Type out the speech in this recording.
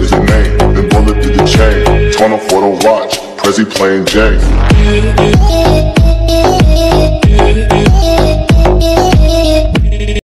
is a name. Then bullet through the chain. Tunnel for the watch. Prezi playing Jay.